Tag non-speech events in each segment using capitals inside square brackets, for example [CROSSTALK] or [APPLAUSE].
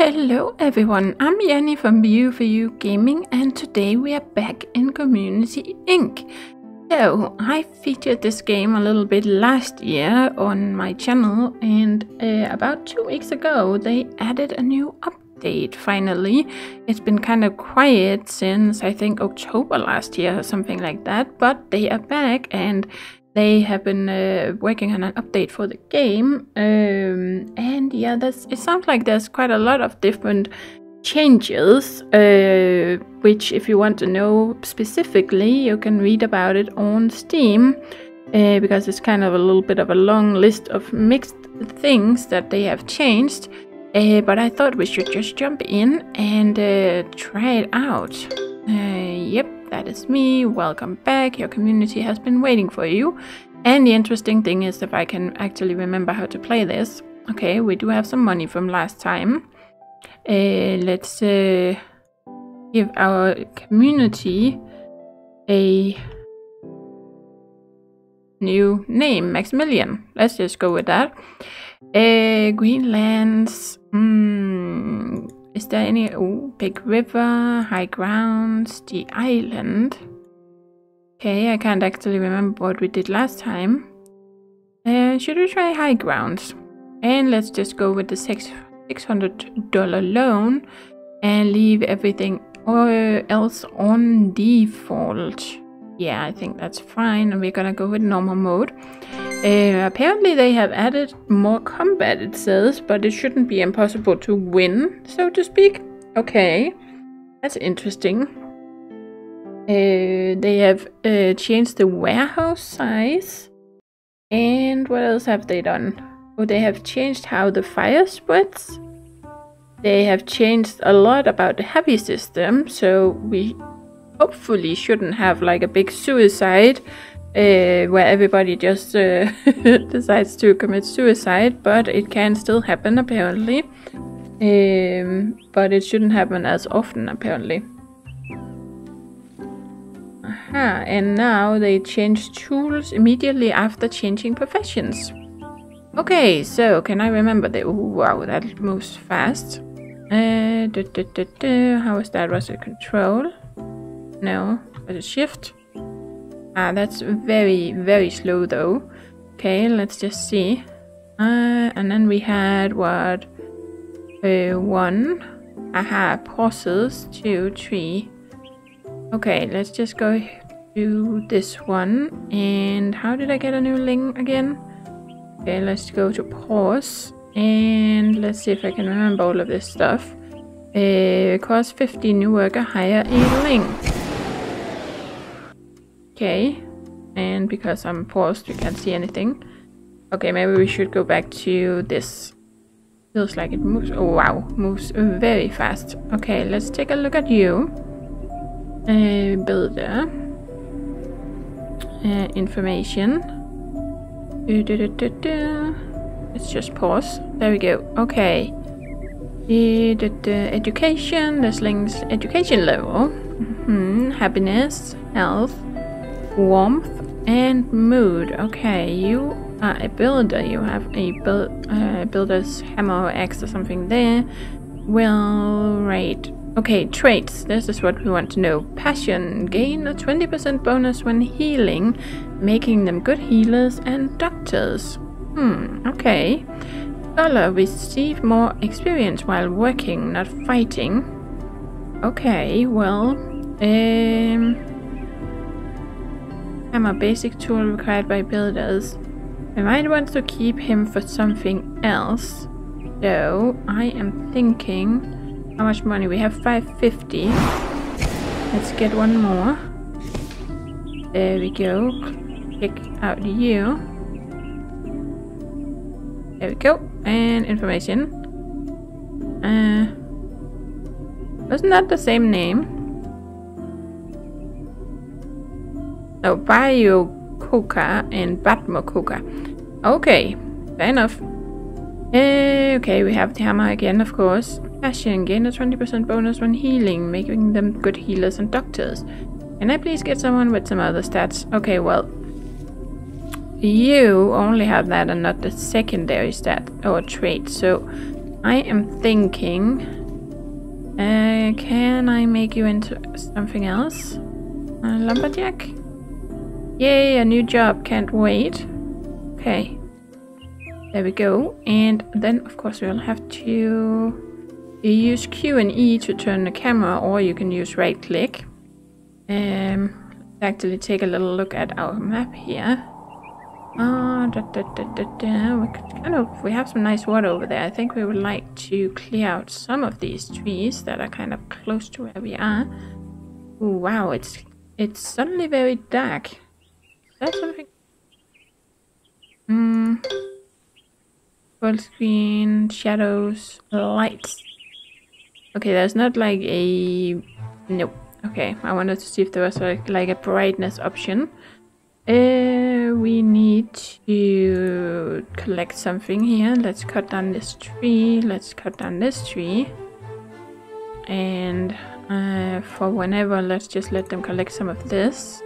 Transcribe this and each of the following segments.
Hello everyone. I'm Jenny from BU4U Gaming, and today we are back in Community Inc. So, I featured this game a little bit last year on my channel, and uh, about two weeks ago, they added a new update finally. It's been kind of quiet since I think October last year or something like that, but they are back and they have been uh, working on an update for the game um, and yeah that's it sounds like there's quite a lot of different changes uh, which if you want to know specifically you can read about it on steam uh, because it's kind of a little bit of a long list of mixed things that they have changed uh, but i thought we should just jump in and uh, try it out. Uh, yep that is me. Welcome back. Your community has been waiting for you. And the interesting thing is if I can actually remember how to play this. Okay, we do have some money from last time. Uh, let's uh, give our community a new name, Maximilian. Let's just go with that. Uh, Greenlands. Hmm. Is there any big river, high grounds, the island? Okay, I can't actually remember what we did last time. Uh, should we try high grounds? And let's just go with the six $600 loan and leave everything else on default. Yeah, I think that's fine. And we're gonna go with normal mode. Uh, apparently they have added more combat, it says, but it shouldn't be impossible to win, so to speak. Okay, that's interesting. Uh, they have uh, changed the warehouse size. And what else have they done? Oh, they have changed how the fire spreads. They have changed a lot about the heavy system, so we hopefully shouldn't have like a big suicide uh, where everybody just uh, [LAUGHS] decides to commit suicide, but it can still happen apparently. Um, but it shouldn't happen as often apparently. Aha, and now they change tools immediately after changing professions. Okay, so can I remember the. Ooh, wow, that moves fast. Uh, How is that? Was it control? No. Was it shift? Ah, that's very, very slow though. Okay, let's just see. Uh, and then we had what? Uh, one. Aha, pauses. Two, three. Okay, let's just go to this one. And how did I get a new ling again? Okay, let's go to pause. And let's see if I can remember all of this stuff. Uh, cost 50 new worker, hire a ling. Okay. And because I'm paused, you can't see anything. Okay, maybe we should go back to this. Feels like it moves. Oh, wow. Moves very fast. Okay, let's take a look at you. Uh, builder. Uh, information. Let's just pause. There we go. Okay. education. This lings education level. Mm -hmm. Happiness. Health warmth and mood. Okay, you are a builder. You have a build, uh, builder's hammer or axe or something there. Well, right. Okay, traits. This is what we want to know. Passion. Gain a 20% bonus when healing, making them good healers and doctors. Hmm, okay. Scholar. Receive more experience while working, not fighting. Okay, well, um... I'm a basic tool required by builders. I might want to keep him for something else. So, I am thinking... How much money? We have 550. Let's get one more. There we go. Pick out you. There we go. And information. Uh, wasn't that the same name? Oh, Coca and Batmo Coca. Okay, fair enough. Uh, okay, we have the hammer again, of course. Passion, gain a 20% bonus when healing, making them good healers and doctors. Can I please get someone with some other stats? Okay, well, you only have that and not the secondary stat or trait, so I am thinking, uh, can I make you into something else? A lumberjack? Yay, a new job, can't wait. Okay, there we go. And then, of course, we'll have to use Q and E to turn the camera, or you can use right click. Um, actually take a little look at our map here. Uh, da, da, da, da, da. We could kind of we have some nice water over there. I think we would like to clear out some of these trees that are kind of close to where we are. Ooh, wow, it's it's suddenly very dark. Is that something? Hmm. Full screen, shadows, lights. Okay, there's not like a... Nope. Okay, I wanted to see if there was like, like a brightness option. Uh, we need to collect something here. Let's cut down this tree. Let's cut down this tree. And uh, for whenever, let's just let them collect some of this.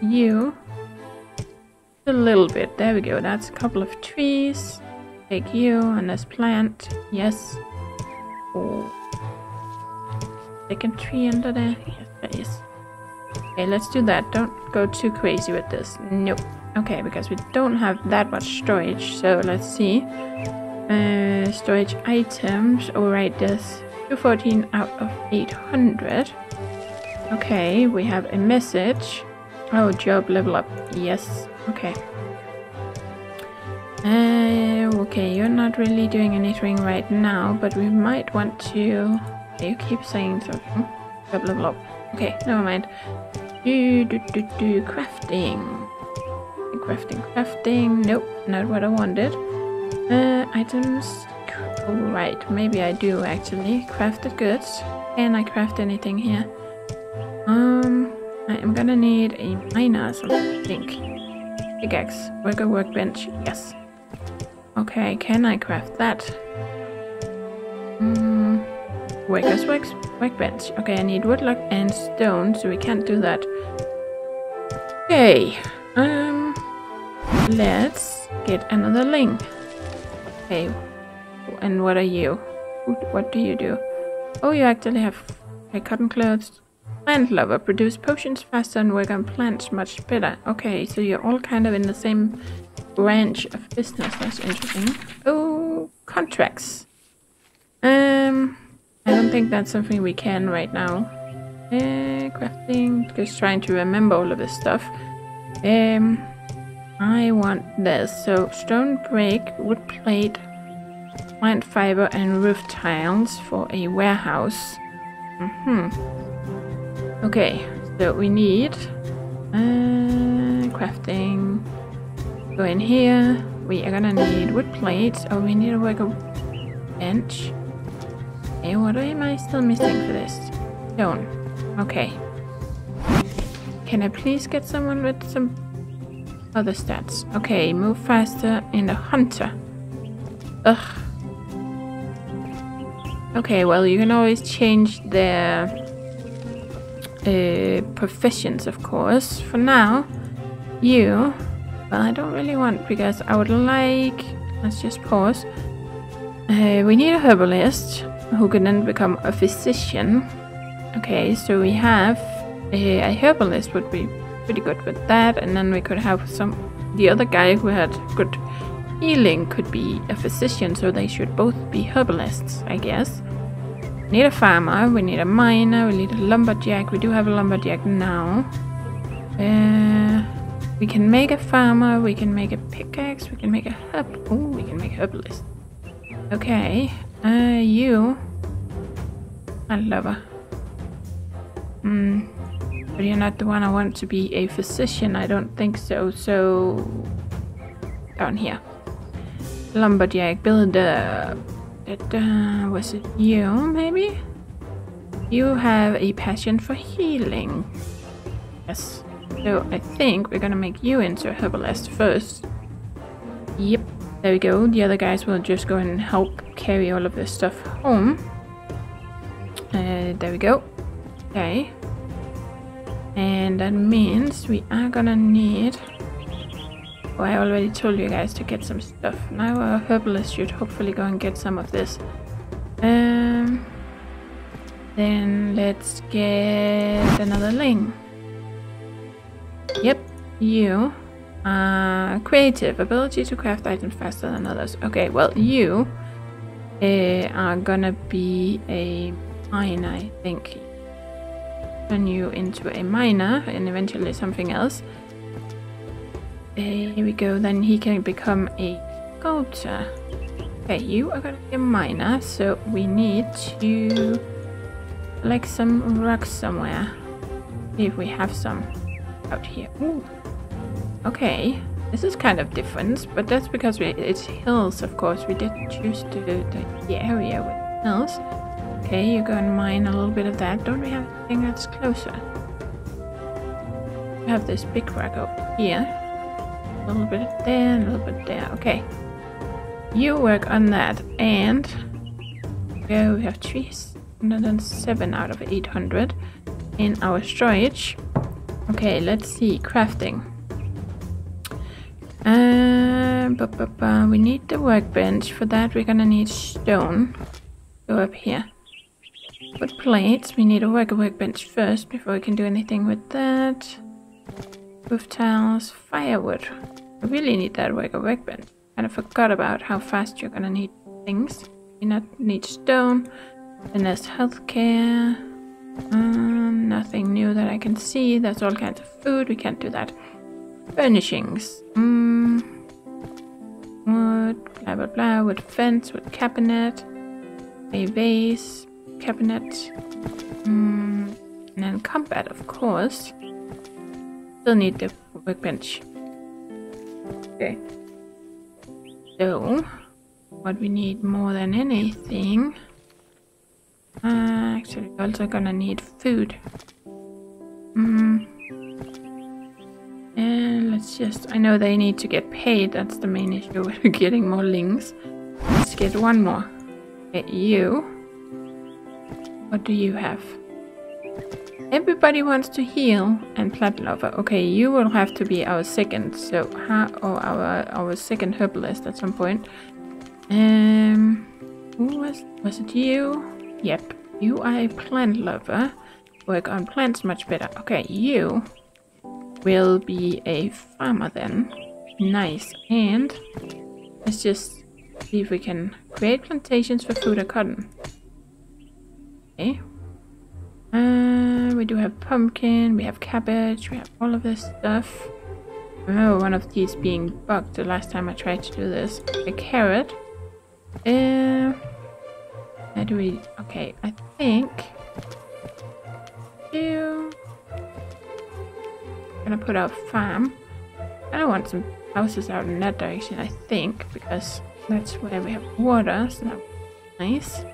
You. A little bit. There we go. That's a couple of trees. Take you and this plant. Yes. Oh. Second tree under there. Yes, there is. Okay, let's do that. Don't go too crazy with this. Nope. Okay, because we don't have that much storage. So let's see. Uh, storage items. Alright, there's 214 out of 800. Okay, we have a message. Oh, job level up. Yes. Okay. Uh, okay, you're not really doing anything right now, but we might want to... You keep saying something. Blah, blah, blah. Okay, never mind. Do, do, do, do, crafting. Crafting, crafting. Nope, not what I wanted. Uh, items. Right, maybe I do actually. Crafted goods. Can I craft anything here? Um, I am gonna need a miner I think. Pickaxe. Worker workbench. Yes. Okay, can I craft that? Hmm. Workers work workbench. Okay, I need wood, and stone, so we can't do that. Okay. Um. Let's get another ling. Okay. And what are you? What do you do? Oh, you actually have a cotton clothes. Plant lover. Produce potions faster and work on plants much better. Okay, so you're all kind of in the same branch of business. That's interesting. Oh, contracts. Um, I don't think that's something we can right now. Uh, crafting, just trying to remember all of this stuff. Um, I want this. So stone brick, wood plate, plant fiber, and roof tiles for a warehouse. Mm hmm. Okay, so we need uh, crafting, Go in here. We are gonna need wood plates. Oh, we need a worker bench. Hey, what am I still missing for this? Stone. Okay. Can I please get someone with some other stats? Okay, move faster in the hunter. Ugh. Okay, well, you can always change their uh, professions, of course. For now, you well, I don't really want because I would like. Let's just pause. Uh, we need a herbalist who can then become a physician. Okay, so we have a, a herbalist would be pretty good with that, and then we could have some. The other guy who had good healing could be a physician, so they should both be herbalists, I guess. Need a farmer, we need a miner, we need a lumberjack. We do have a lumberjack now. Uh, we can make a farmer, we can make a pickaxe, we can make a herb. Oh, we can make a herbalist. Okay, uh, you. A lover. Hmm. But you're not the one I want to be a physician, I don't think so. So, down here. Lumberjack, builder. Uh, was it you, maybe? You have a passion for healing. Yes. So I think we're gonna make you into a herbalist first. Yep, there we go. The other guys will just go and help carry all of this stuff home. Uh, there we go. Okay. And that means we are gonna need Oh, I already told you guys to get some stuff. Now our herbalist should hopefully go and get some of this. Um, then let's get another ling. Yep, you. Uh, creative, ability to craft items faster than others. Okay, well, you uh, are gonna be a miner, I think. Turn you into a miner and eventually something else. There we go, then he can become a sculptor. Okay, you are gonna be a miner, so we need to like some rocks somewhere. See if we have some out here. Ooh. Okay, this is kind of different, but that's because we, it's hills, of course. We didn't choose the, the, the area with hills. Okay, you go and mine a little bit of that. Don't we have anything that's closer? We have this big rock over here. A little bit there, a little bit there. Okay. You work on that, and go. We have trees. 107 out of 800 in our storage. Okay, let's see. Crafting. Uh, bu -bu -bu. we need the workbench. For that, we're gonna need stone. Go up here. Put plates. We need a worker workbench first before we can do anything with that. Roof tiles, firewood. I really need that workbench. Kind of forgot about how fast you're gonna need things. We not need stone. Then there's healthcare. Um, nothing new that I can see. There's all kinds of food. We can't do that. Furnishings. Mm. Wood, blah blah blah. Wood fence, wood cabinet. A vase, cabinet. Mm. And then combat, of course. Still need the workbench. Okay. So, what we need more than anything uh, actually, we're also gonna need food. Mm. And let's just... I know they need to get paid. That's the main issue [LAUGHS] with getting more lings. Let's get one more. Get you. What do you have? Everybody wants to heal and plant lover. Okay, you will have to be our second, so or our our second herbalist at some point. Um, who was was it you? Yep, you are a plant lover. Work on plants much better. Okay, you will be a farmer then. Nice. And let's just see if we can create plantations for food or cotton. Okay. Uh, we do have pumpkin, we have cabbage, we have all of this stuff. Oh, one of these being bugged the last time I tried to do this. A carrot. Uh, how do we... Okay, I think... Do... I'm gonna put out farm. I don't want some houses out in that direction, I think, because that's where we have water, so that's nice.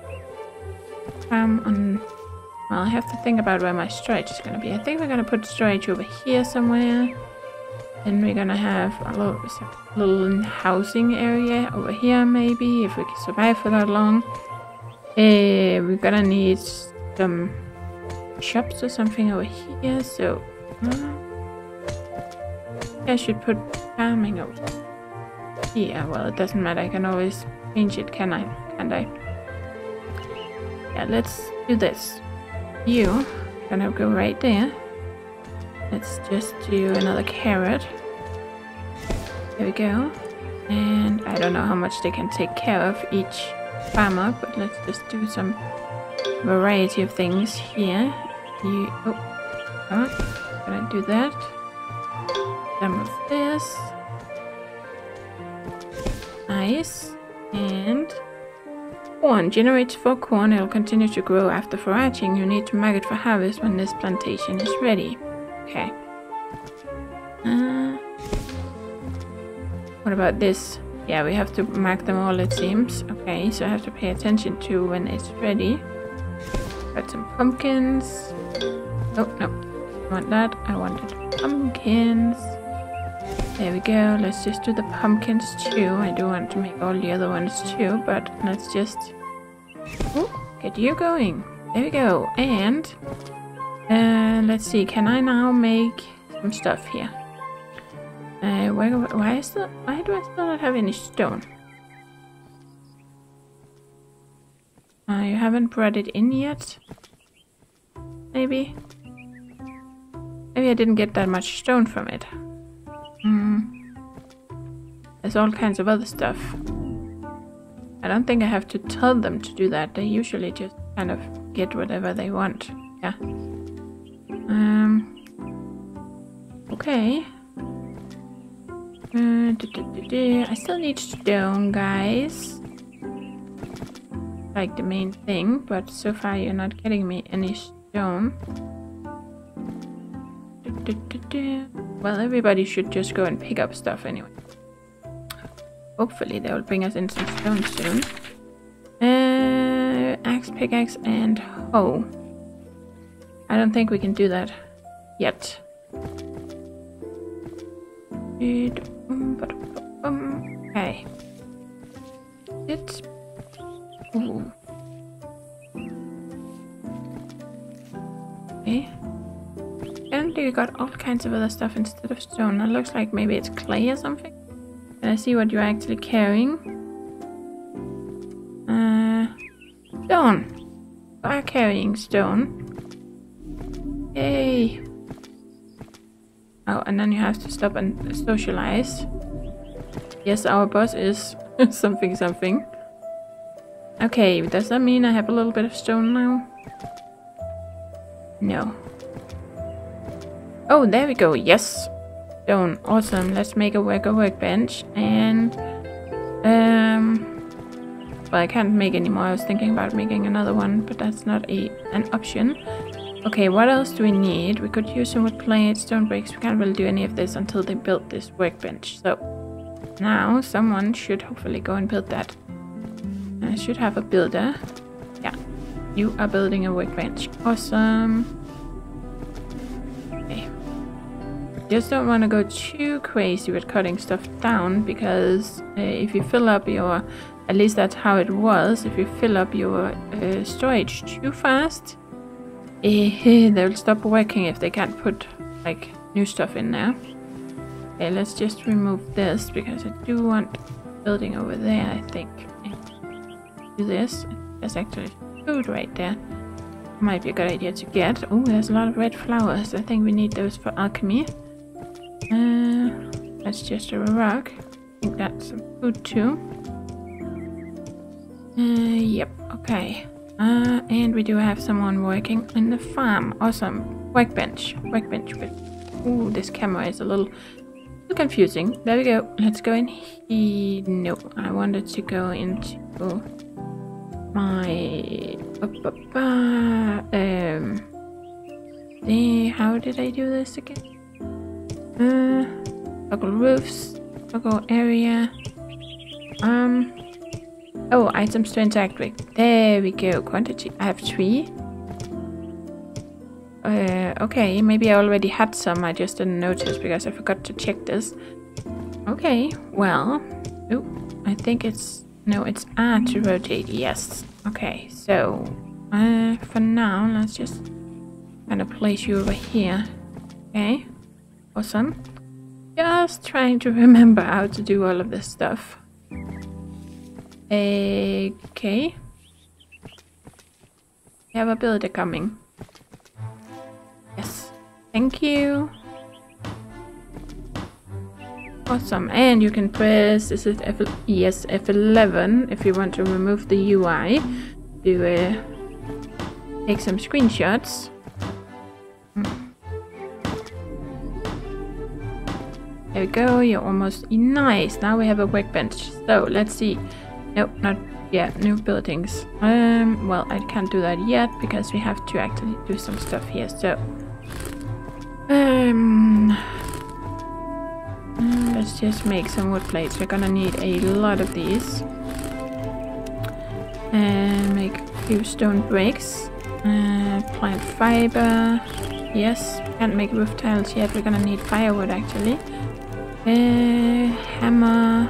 Farm on... Well, I have to think about where my storage is gonna be. I think we're gonna put storage over here somewhere. Then we're gonna have a little, little housing area over here, maybe, if we can survive for that long. Uh, we're gonna need some shops or something over here, so uh, I should put farming over here. Yeah. Well, it doesn't matter. I can always change it, can I? Can't I? Yeah, let's do this. You gonna go right there. Let's just do another carrot. There we go. And I don't know how much they can take care of each farmer, but let's just do some variety of things here. You, oh, oh, gonna do that. Some of this. Nice. And corn generates four corn. It'll continue to grow after foraging. You need to mark it for harvest when this plantation is ready. Okay. Uh, what about this? Yeah, we have to mark them all it seems. Okay, so I have to pay attention to when it's ready. Got some pumpkins. Oh, no. I want that. I wanted pumpkins. There we go. Let's just do the pumpkins too. I do want to make all the other ones too, but let's just get you going. There we go. And uh, let's see. Can I now make some stuff here? Uh, why, why is? Why do I still not have any stone? Uh, you haven't brought it in yet? Maybe? Maybe I didn't get that much stone from it. Hmm. There's all kinds of other stuff. I don't think I have to tell them to do that. They usually just kind of get whatever they want. Yeah. Um. Okay. Uh, I still need stone, guys. Like the main thing, but so far you're not getting me any stone. Well, everybody should just go and pick up stuff anyway. Hopefully they will bring us in some stone soon. Uh, axe, pickaxe, and hoe. I don't think we can do that yet. Okay. It's... Ooh. Okay. Apparently we got all kinds of other stuff instead of stone. It looks like maybe it's clay or something. Can I see what you're actually carrying? Uh, stone. You are carrying stone. Yay. Oh, and then you have to stop and socialize. Yes, our boss is [LAUGHS] something something. Okay, does that mean I have a little bit of stone now? No. Oh, there we go. Yes. Stone. Awesome. Let's make a worker workbench. And... Um... Well, I can't make anymore. I was thinking about making another one, but that's not a an option. Okay, what else do we need? We could use some wood plates, stone bricks. We can't really do any of this until they build this workbench. So now someone should hopefully go and build that. I should have a builder. Yeah, you are building a workbench. Awesome. Just don't want to go too crazy with cutting stuff down because uh, if you fill up your, at least that's how it was, if you fill up your uh, storage too fast, uh, [LAUGHS] they'll stop working if they can't put like new stuff in there. Okay, let's just remove this because I do want building over there, I think. Do this. There's actually food right there. Might be a good idea to get. Oh, there's a lot of red flowers. I think we need those for alchemy. Uh, that's just a rock. I think that's some food too. Uh, yep, okay. Uh, and we do have someone working in the farm. Awesome. Workbench. Workbench with... Ooh, this camera is a little confusing. There we go. Let's go in here. No, I wanted to go into my... Um... How did I do this again? Uh, toggle roofs, toggle area. Um... Oh, items to interact with. There we go. Quantity. I have three. Uh, okay, maybe I already had some, I just didn't notice because I forgot to check this. Okay, well... Oh, I think it's... No, it's R to rotate, yes. Okay, so... Uh, for now, let's just kind of place you over here. Okay, awesome. Just trying to remember how to do all of this stuff. Okay. We have a builder coming. Yes. Thank you. Awesome. And you can press, this is it F yes, F11 if you want to remove the UI. Do uh, take some screenshots. There we go, you're almost nice. Now we have a workbench. So let's see. Nope, not yet. New buildings. Um, well, I can't do that yet because we have to actually do some stuff here. So um, let's just make some wood plates. We're gonna need a lot of these. And make a few stone bricks. Uh, plant fiber. Yes, can't make roof tiles yet. We're gonna need firewood actually. Uh, hammer.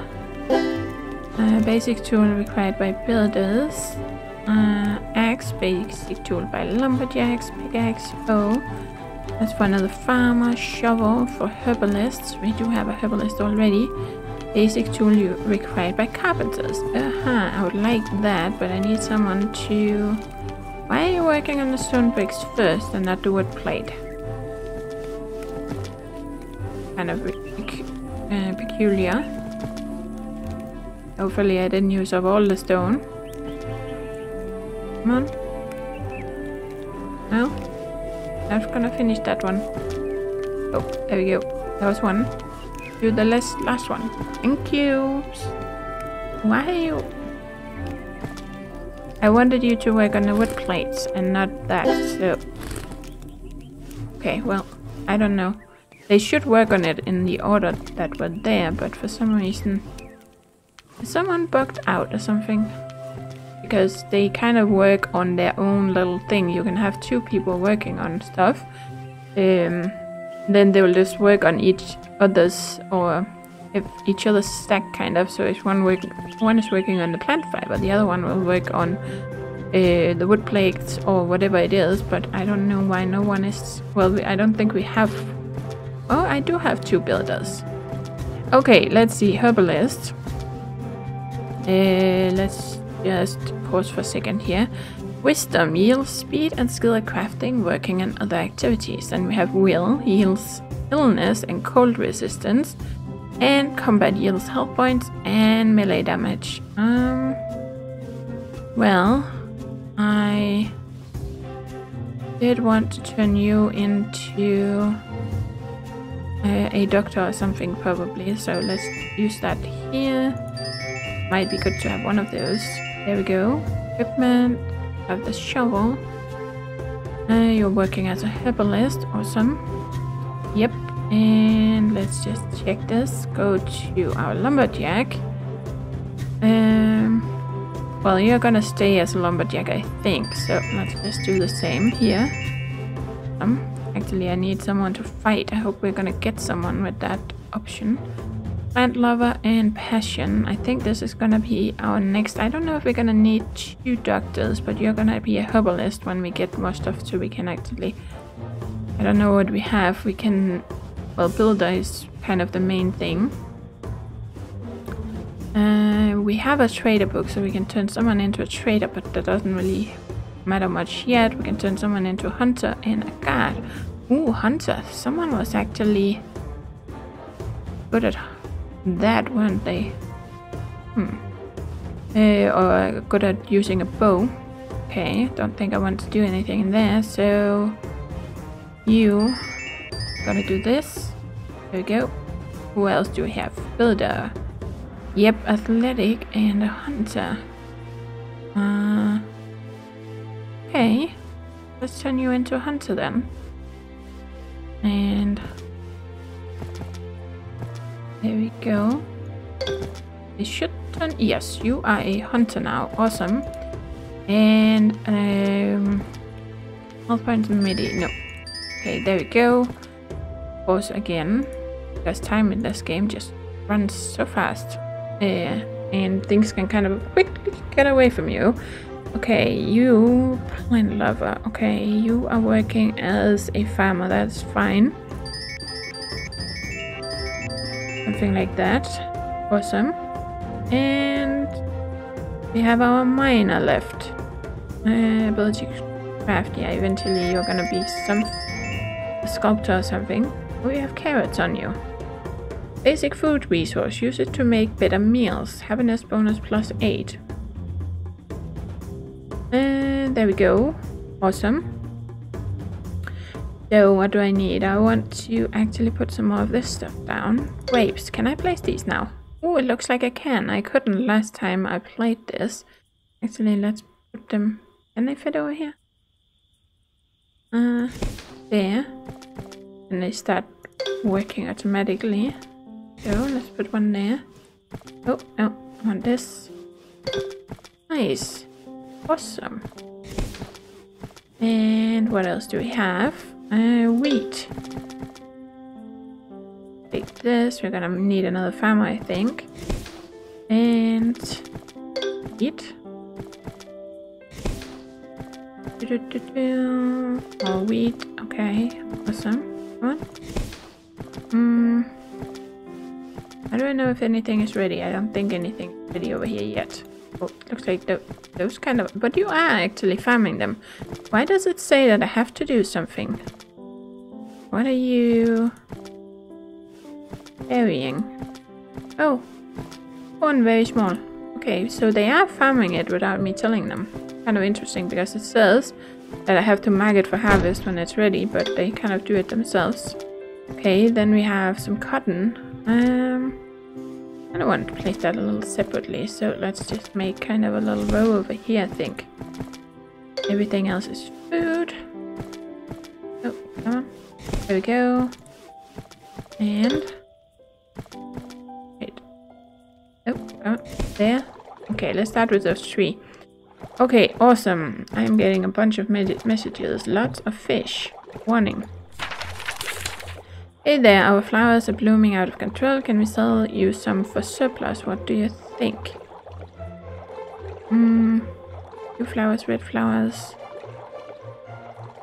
Uh, basic tool required by builders. Uh, axe, basic tool by lumberjacks. Pickaxe, oh. That's for another farmer. Shovel for herbalists. We do have a herbalist already. Basic tool you required by carpenters. Uh-huh, I would like that, but I need someone to... Why are you working on the stone bricks first and not the wood plate? Kind of peculiar. Hopefully I didn't use up all the stone. Come on. No? I'm gonna finish that one. Oh, there we go. That was one. Do the last, last one. Thank you. Why are you... I wanted you to work on the wood plates and not that, so... Okay, well, I don't know. They should work on it in the order that were there, but for some reason... Someone bugged out or something? Because they kind of work on their own little thing. You can have two people working on stuff. Um, then they will just work on each other's or if each other's stack kind of. So if one work, one is working on the plant fiber, the other one will work on uh, the wood plates or whatever it is. But I don't know why no one is. Well, I don't think we have. Oh, I do have two builders. Okay, let's see. Herbalist. Uh, let's just pause for a second here. Wisdom yields speed and skill at crafting, working, and other activities. And we have Will yields illness and cold resistance. And combat yields health points and melee damage. Um. Well, I did want to turn you into a doctor or something, probably. So let's use that here. Might be good to have one of those. There we go. Equipment. Have the shovel. Uh, you're working as a herbalist. Awesome. Yep. And let's just check this. Go to our lumberjack. Um. Well, you're gonna stay as a lumberjack, I think. So let's just do the same here. Um. Actually, I need someone to fight. I hope we're gonna get someone with that option. Plant lover and passion. I think this is gonna be our next. I don't know if we're gonna need two doctors, but you're gonna be a herbalist when we get more stuff so we can actually. I don't know what we have. We can. Well, builder is kind of the main thing. Uh, we have a trader book, so we can turn someone into a trader, but that doesn't really matter much yet. We can turn someone into a hunter and a guard. Ooh, hunter. Someone was actually good at that, weren't they? Hmm. Uh, or good at using a bow. Okay, don't think I want to do anything in there, so... You... Gotta do this. There we go. Who else do we have? Builder. Yep, athletic and a hunter. Okay. Let's turn you into a hunter then. And there we go. It should turn. Yes, you are a hunter now. Awesome. And um, health points midi. No. Okay, there we go. Pause again. Because time in this game just runs so fast. Yeah, and things can kind of quickly get away from you. Okay, you plant lover. Okay, you are working as a farmer. That's fine. Something like that. Awesome. And we have our miner left. Uh, ability craft. Yeah, eventually you're gonna be some sculptor or something. We have carrots on you. Basic food resource. Use it to make better meals. Happiness bonus plus 8. And there we go. Awesome. So what do I need? I want to actually put some more of this stuff down. Grapes. Can I place these now? Oh, it looks like I can. I couldn't last time I played this. Actually, let's put them... Can they fit over here? Uh, there. And they start working automatically. So, let's put one there. Oh, no. I want this. Nice. Awesome. And what else do we have? Uh, wheat. Take this. We're gonna need another farmer, I think. And wheat. Do-do-do-do. More wheat. Okay, awesome. What? Hmm. I don't know if anything is ready. I don't think anything is ready over here yet. Oh, looks like th those kind of... But you are actually farming them. Why does it say that I have to do something? What are you... burying? Oh. One very small. Okay, so they are farming it without me telling them. Kind of interesting because it says that I have to mark it for harvest when it's ready, but they kind of do it themselves. Okay, then we have some cotton. Um, I don't want to place that a little separately, so let's just make kind of a little row over here, I think. Everything else is food. Oh, come on. There we go. And... Wait. Oh, oh, there. Okay, let's start with those three. Okay, awesome. I'm getting a bunch of messages. Lots of fish. Warning. Hey there, our flowers are blooming out of control. Can we sell you some for surplus? What do you think? Hmm. Blue flowers, red flowers.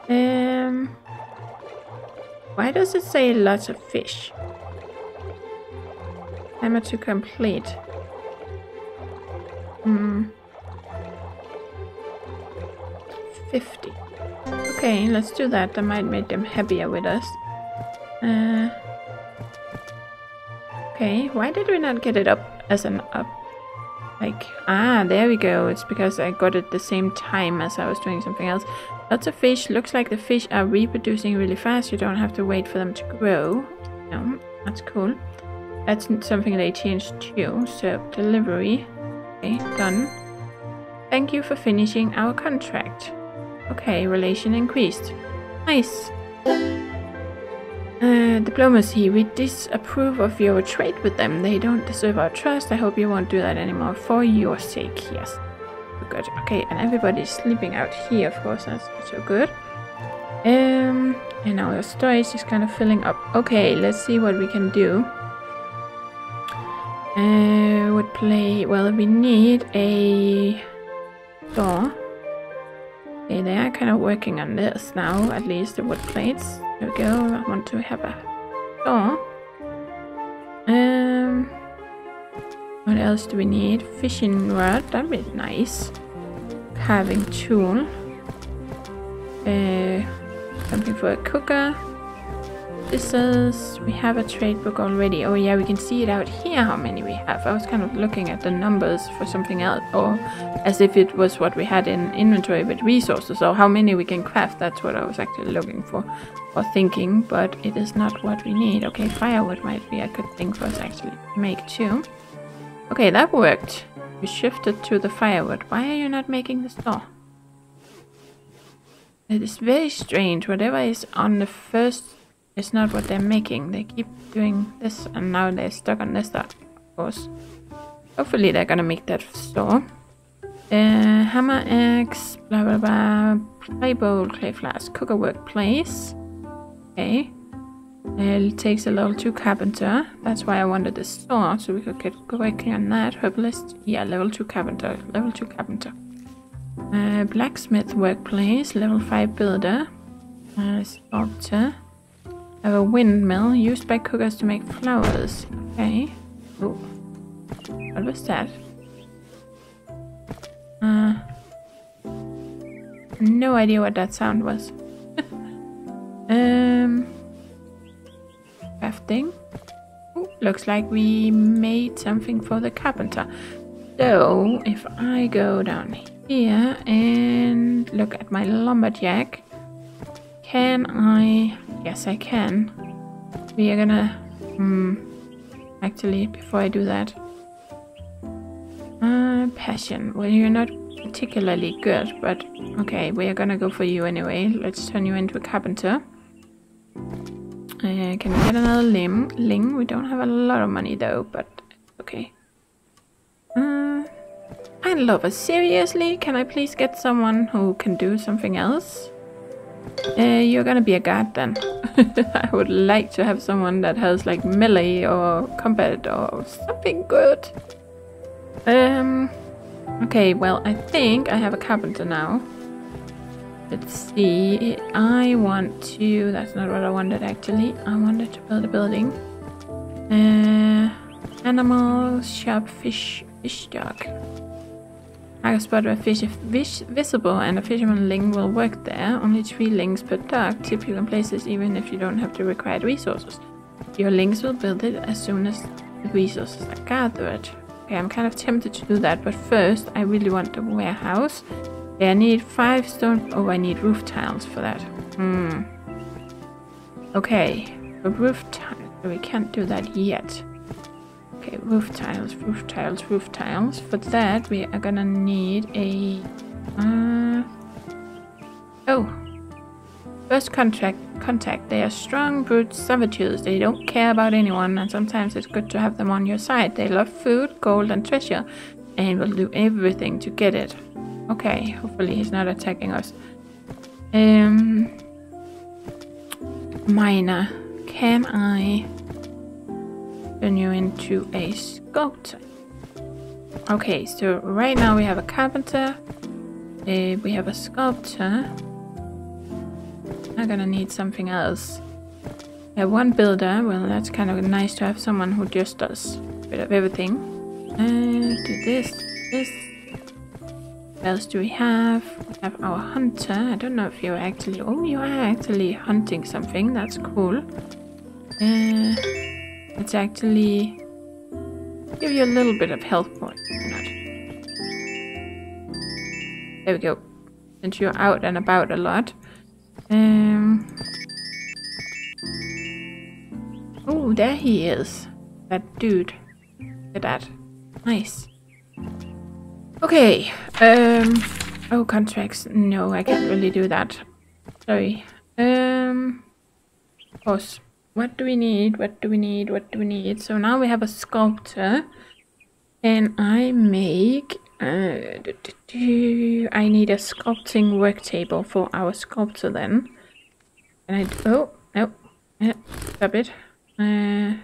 Um. Why does it say lots of fish? Hammer to complete. Hmm. 50. Okay, let's do that. That might make them happier with us. Uh, okay, why did we not get it up as an up? Like, ah, there we go. It's because I got it the same time as I was doing something else. Lots of fish. Looks like the fish are reproducing really fast. You don't have to wait for them to grow. No, that's cool. That's something they changed too. So, delivery. Okay, done. Thank you for finishing our contract. Okay, relation increased. Nice. Uh, diplomacy. We disapprove of your trade with them. They don't deserve our trust. I hope you won't do that anymore for your sake. Yes. Good. Okay, and everybody's sleeping out here, of course. That's so good. Um, and now the storage is just kind of filling up. Okay, let's see what we can do. Uh, would play. Well, we need a door. They are kind of working on this now, at least the wood plates. There we go. I want to have a door. Um, what else do we need? Fishing rod. That'd be nice. Carving tool. Uh, something for a cooker. We have a trade book already. Oh yeah, we can see it out here how many we have. I was kind of looking at the numbers for something else or as if it was what we had in inventory with resources or how many we can craft. That's what I was actually looking for or thinking, but it is not what we need. Okay, firewood might be a good thing for us actually make too. Okay, that worked. We shifted to the firewood. Why are you not making the store? It is very strange. Whatever is on the first it's not what they're making. They keep doing this and now they're stuck on this stuff, of course. Hopefully they're gonna make that store. Uh, hammer axe, blah blah blah. Clay bowl, clay flask, cooker workplace. Okay. It takes a level 2 carpenter. That's why I wanted the store, so we could get working on that. Herbalist, yeah, level 2 carpenter. Level 2 carpenter. Uh, blacksmith workplace, level 5 builder. Uh, sculptor have a windmill used by cookers to make flowers. Okay. Oh. What was that? Uh, no idea what that sound was. [LAUGHS] um, crafting. Ooh, looks like we made something for the carpenter. So, if I go down here and look at my lumberjack, can I Yes, I can. We are gonna... Hmm... Actually, before I do that... Uh, passion. Well, you're not particularly good, but... Okay, we are gonna go for you anyway. Let's turn you into a carpenter. Uh, can we get another limb? Ling? We don't have a lot of money though, but... Okay. Uh, I love us. Seriously? Can I please get someone who can do something else? Uh, you're gonna be a guard then. [LAUGHS] I would like to have someone that has like melee or combat or something good. Um. Okay, well, I think I have a carpenter now. Let's see. I want to. That's not what I wanted actually. I wanted to build a building. Uh, animal shop fish fish dock. I can spot where fish is visible and a fisherman ling will work there. Only three lings per dock. Tip you can place even if you don't have the required resources. Your lings will build it as soon as the resources are gathered. Okay, I'm kind of tempted to do that, but first I really want the warehouse. Yeah, I need five stone. Oh, I need roof tiles for that. Hmm. Okay, the roof tiles. We can't do that yet. Okay, roof tiles, roof tiles, roof tiles. For that, we are gonna need a. Uh, oh, first contact. Contact. They are strong, brute savages. They don't care about anyone, and sometimes it's good to have them on your side. They love food, gold, and treasure, and will do everything to get it. Okay, hopefully he's not attacking us. Um, miner, can I turn you into a sculptor? Okay, so right now we have a carpenter, uh, we have a sculptor. I'm gonna need something else. I have one builder, well that's kind of nice to have someone who just does a bit of everything. Uh, do this, this, what else do we have? We have our hunter. I don't know if you're actually... Oh, you are actually hunting something. That's cool. Uh, let's actually give you a little bit of health points. There we go. Since you're out and about a lot. Um. Oh, there he is. That dude. Look at that. Nice. Okay. Um. Oh, contracts. No, I can't really do that. Sorry. Um. Course. What do we need? What do we need? What do we need? So now we have a sculptor. And I make... Uh, do, do, do. I need a sculpting work table for our sculptor then. And I... Oh, no. Yeah, stop it. Uh,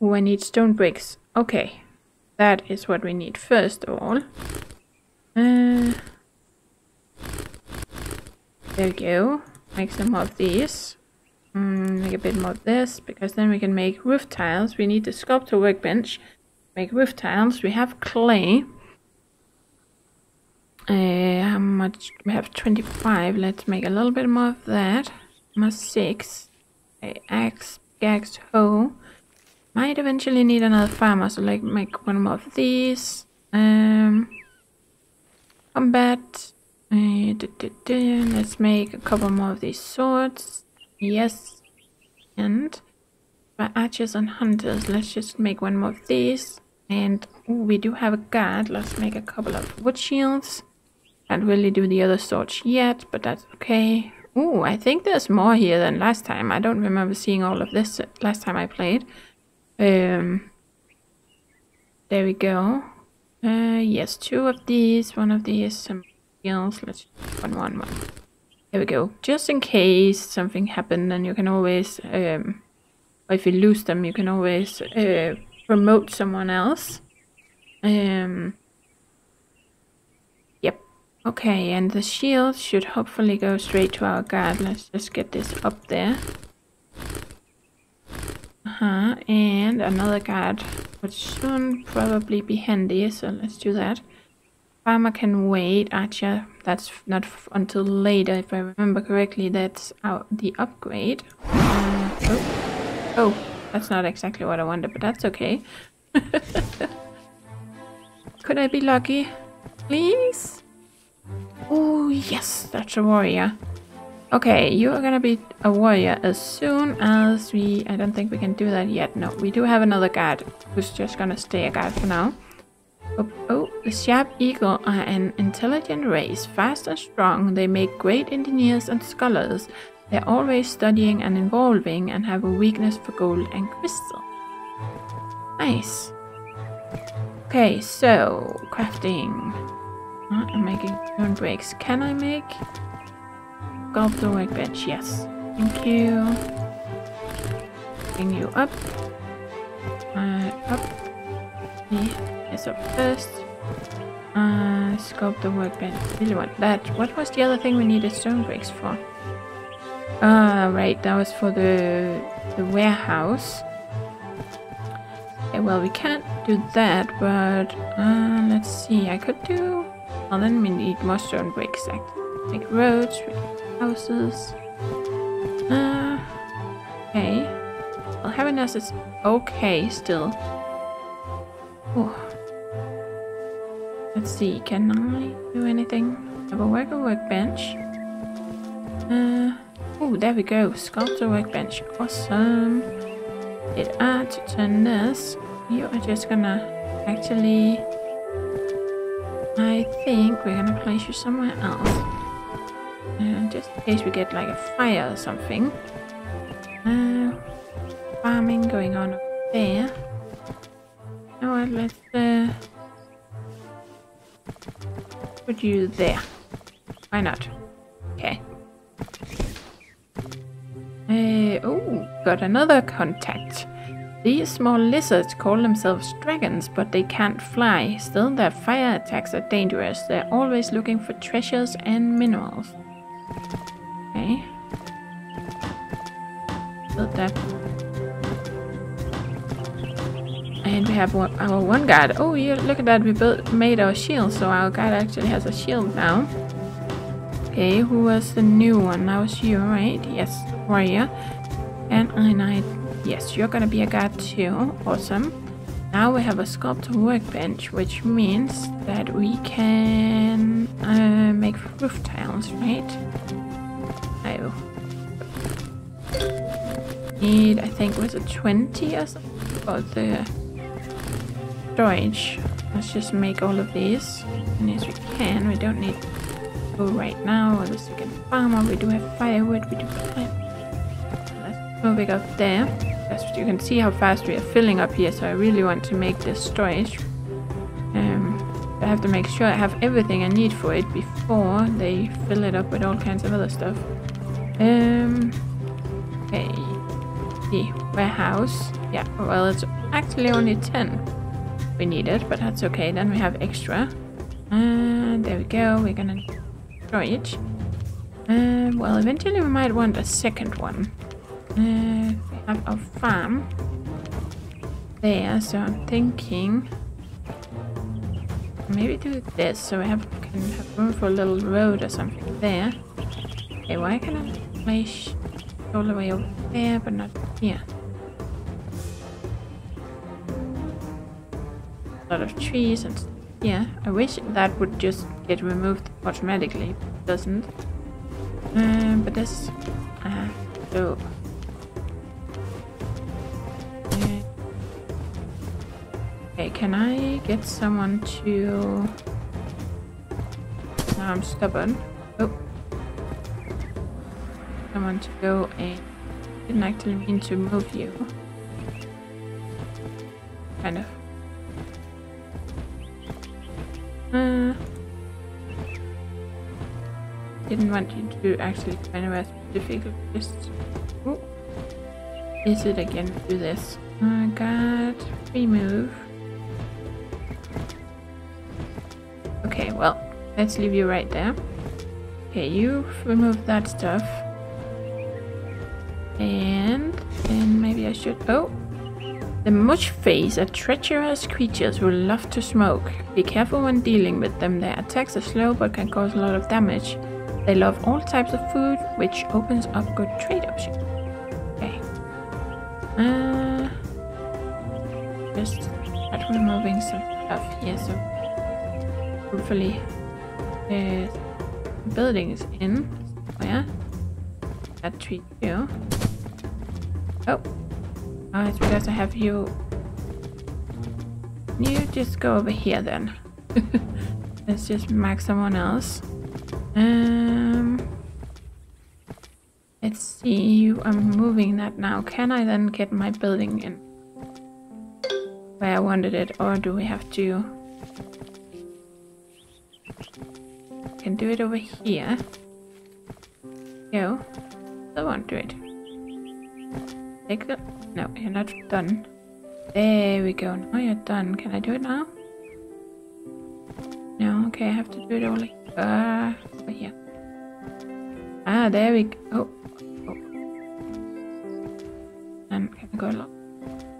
oh, I need stone bricks. Okay. That is what we need first of all. Uh, there we go. Make some of these. Mm, make a bit more of this, because then we can make roof tiles. We need the sculptor workbench. Make roof tiles. We have clay. Uh, how much? We have 25. Let's make a little bit more of that. More 6. Axe, axe, hoe. Might eventually need another farmer, so like make one more of these. Um, combat. Uh. Let's make a couple more of these swords. Yes. And for archers and hunters, let's just make one more of these. And ooh, we do have a guard. Let's make a couple of wood shields. Can't really do the other swords yet, but that's okay. Ooh, I think there's more here than last time. I don't remember seeing all of this last time I played. Um, there we go. Uh, yes, two of these, one of these, some else. Let's one, one, one. There we go. Just in case something happened, then you can always, um, if you lose them, you can always uh, promote someone else. Um, yep. Okay, and the shield should hopefully go straight to our guard. Let's just get this up there. Uh-huh, and another guard would soon probably be handy, so let's do that. Farmer can wait, Archer, that's not until later, if I remember correctly, that's the upgrade. Uh, oh. oh, that's not exactly what I wanted, but that's okay. [LAUGHS] Could I be lucky? Please? Oh, yes, that's a warrior. Okay, you are gonna be a warrior as soon as we... I don't think we can do that yet. No, we do have another guard who's just gonna stay a guard for now. Oh, oh, the Sharp Eagle are an intelligent race, fast and strong. They make great engineers and scholars. They're always studying and evolving and have a weakness for gold and crystal. Nice. Okay, so crafting. I'm making stone breaks. Can I make Sculptor workbench, yes. Thank you. Bring you up. Uh, up. Yes, up first. Uh, scope the workbench. Really want that. What was the other thing we needed stone bricks for? Ah, uh, right. That was for the the warehouse. Okay, well, we can't do that, but uh, let's see. I could do. Well, then we need more stone bricks. Like roads, houses. Uh, okay. Well, happiness is okay still. Oh. Let's see, can I do anything? Have a worker workbench. Uh, oh, there we go. Sculptor workbench. Awesome. Hit R to turn this. You are just gonna actually... I think we're gonna place you somewhere else. Uh, just in case we get like a fire or something. Uh, farming going on over there. You know what, let's uh, put you there. Why not? Okay. Uh, oh, got another contact. These small lizards call themselves dragons, but they can't fly. Still, their fire attacks are dangerous. They're always looking for treasures and minerals. Okay. Build that And we have one, our one guard. Oh, yeah, look at that. We built made our shield, so our guard actually has a shield now. Okay, who was the new one? That was you, right? Yes, warrior. And I knight. Yes, you're gonna be a guard too. Awesome. Now we have a sculptor workbench, which means that we can uh, make roof tiles, right? Oh. Need, I think, was it 20 or something? For the storage. Let's just make all of these. And as we can, we don't need to right now. Or the second farmer, we do have firewood, we do have Let's move it up there. Just you can see how fast we are filling up here, so I really want to make this storage. Um, I have to make sure I have everything I need for it before they fill it up with all kinds of other stuff. Um, okay. The warehouse. Yeah, well, it's actually only 10 we need it, but that's okay. Then we have extra. And there we go. We're gonna storage. Uh, well, eventually we might want a second one. Uh, we have a farm there, so I'm thinking maybe do this so we have can have room for a little road or something there. Okay, why can I place all the way over there but not here? Lot of trees and yeah, I wish that would just get removed automatically. It doesn't. Um, but this, uh, so. Okay, can I get someone to? Now I'm stubborn. Oh, someone to go and didn't actually mean to move you. Kind of. Uh, didn't want you to actually find a specific just oh, is it again do this? I got remove. Okay well let's leave you right there. Okay you remove that stuff. And then maybe I should oh the Mushface are treacherous creatures who love to smoke. Be careful when dealing with them. Their attacks are slow but can cause a lot of damage. They love all types of food, which opens up good trade options. Okay. Uh, just start removing some stuff here, so hopefully the buildings in. Yeah, that tree too. Oh. Oh, it's because I have you... You just go over here then. [LAUGHS] Let's just mark someone else. Um... Let's see, you I'm moving that now. Can I then get my building in? Where I wanted it, or do we have to... Can do it over here. Go. I won't do it. Take it. No, you're not done. There we go. Now you're done. Can I do it now? No, okay, I have to do it all like, uh, over here. Ah, there we go. Oh. oh. And can I go along?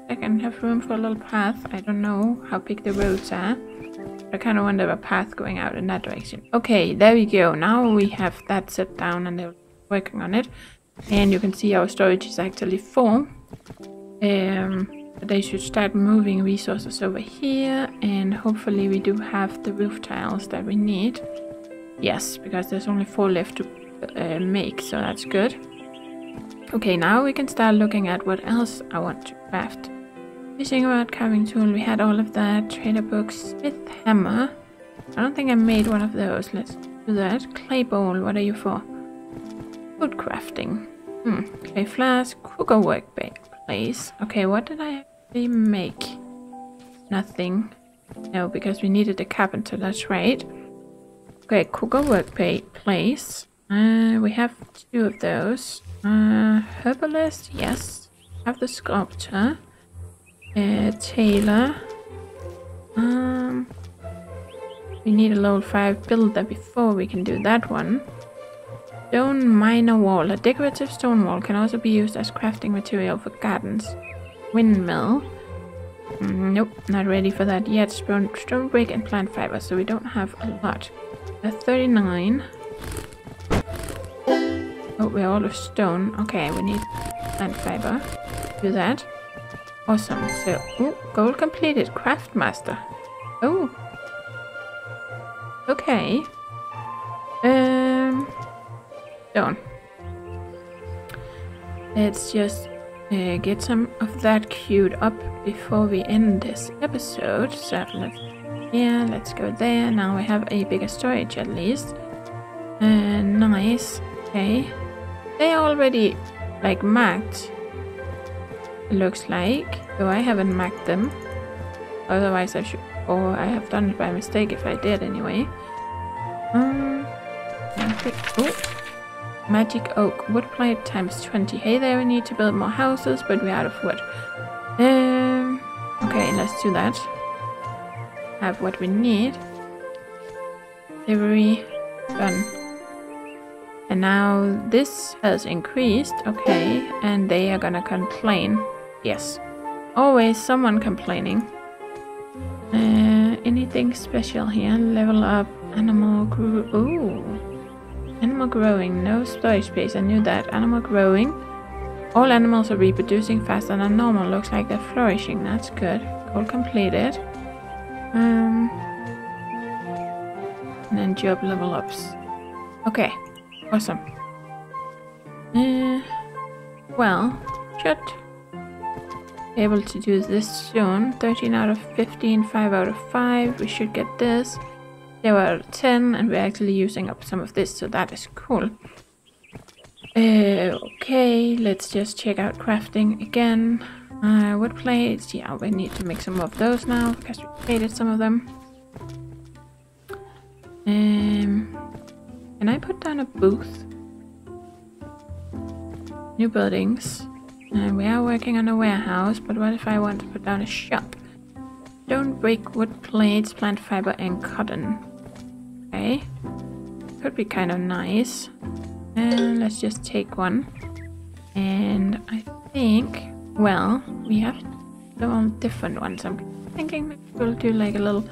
I can have room for a little path. I don't know how big the roads are. I kind of wonder a path going out in that direction. Okay, there we go. Now we have that set down and they're working on it. And you can see our storage is actually full. Um, they should start moving resources over here and hopefully we do have the roof tiles that we need. Yes, because there's only four left to uh, make, so that's good. Okay, now we can start looking at what else I want to craft. Fishing rod, carving tool, we had all of that. Trader books, smith hammer. I don't think I made one of those. Let's do that. Clay bowl, what are you for? Food crafting. Hmm, clay flask, cooker workplace. Okay, what did I actually make? Nothing. No, because we needed a carpenter, that's right. Okay, cooker workplace. Uh, we have two of those. Uh, herbalist, yes. Have the sculptor. Uh, tailor. Um, we need a level 5 builder before we can do that one. Stone minor wall. A decorative stone wall can also be used as crafting material for gardens. Windmill. Mm, nope, not ready for that yet. Stone, stone brick and plant fiber, so we don't have a lot. A 39. Oh, we're all of stone. Okay, we need plant fiber. Do that. Awesome. So, ooh, goal completed. Craft master. Oh. Okay. Stone. Let's just uh, get some of that queued up before we end this episode. So let's yeah, let's go there. Now we have a bigger storage at least. Uh, nice. Okay. They already like marked. Looks like. Though I haven't marked them. Otherwise I should or I have done it by mistake if I did anyway. Um oh magic oak wood plate times 20. Hey there, we need to build more houses, but we're out of wood. Um okay, let's do that. Have what we need. Delivery done. And now this has increased, okay, and they are gonna complain. Yes. Always someone complaining. Uh, anything special here? Level up animal group, Ooh. Animal growing, no storage space. I knew that. Animal growing. All animals are reproducing faster than normal. Looks like they're flourishing. That's good. All completed. Um, and then job level ups. Okay. Awesome. Uh, well, should be able to do this soon. 13 out of 15, 5 out of 5. We should get this. 0 were 10, and we're actually using up some of this, so that is cool. Uh, okay, let's just check out crafting again. Uh, wood plates, yeah, we need to make some of those now, because we created some of them. Um, can I put down a booth? New buildings. And we are working on a warehouse, but what if I want to put down a shop? Don't break wood plates, plant fiber, and cotton. Okay. Could be kind of nice. And let's just take one. And I think, well, we have all different ones. I'm thinking maybe we'll do like a little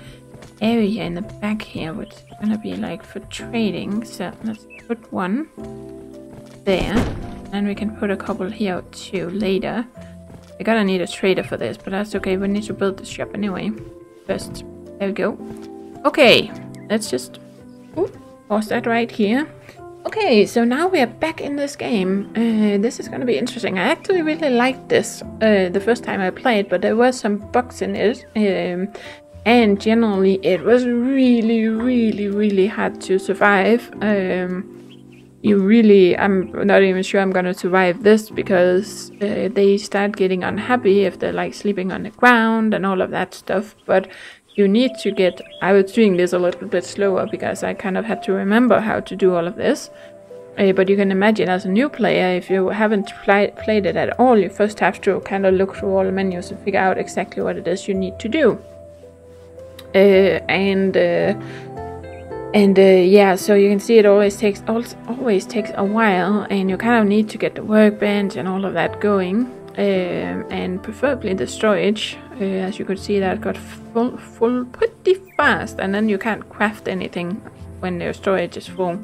area in the back here, which is gonna be like for trading. So let's put one there. And we can put a couple here too later. We're gonna need a trader for this, but that's okay. We need to build the shop anyway. First, there we go. Okay, let's just pause that right here. Okay, so now we are back in this game. Uh, this is gonna be interesting. I actually really liked this uh, the first time I played, but there were some bugs in it. Um, and generally, it was really, really, really hard to survive. Um, you really i'm not even sure i'm gonna survive this because uh, they start getting unhappy if they're like sleeping on the ground and all of that stuff but you need to get i was doing this a little bit slower because i kind of had to remember how to do all of this. Uh, but you can imagine as a new player if you haven't pl played it at all you first have to kind of look through all the menus and figure out exactly what it is you need to do. Uh, and uh, and uh, yeah, so you can see it always takes always takes a while, and you kind of need to get the workbench and all of that going, um, and preferably the storage. Uh, as you could see, that got full full pretty fast, and then you can't craft anything when your storage is full,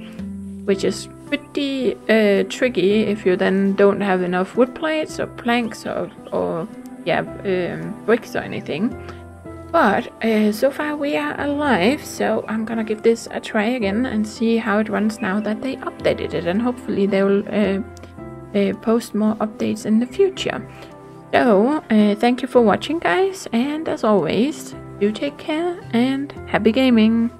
which is pretty uh, tricky if you then don't have enough wood plates or planks or or yeah um, bricks or anything. But uh, so far we are alive, so I'm gonna give this a try again and see how it runs now that they updated it, and hopefully they will uh, post more updates in the future. So, uh, thank you for watching guys, and as always, do take care and happy gaming!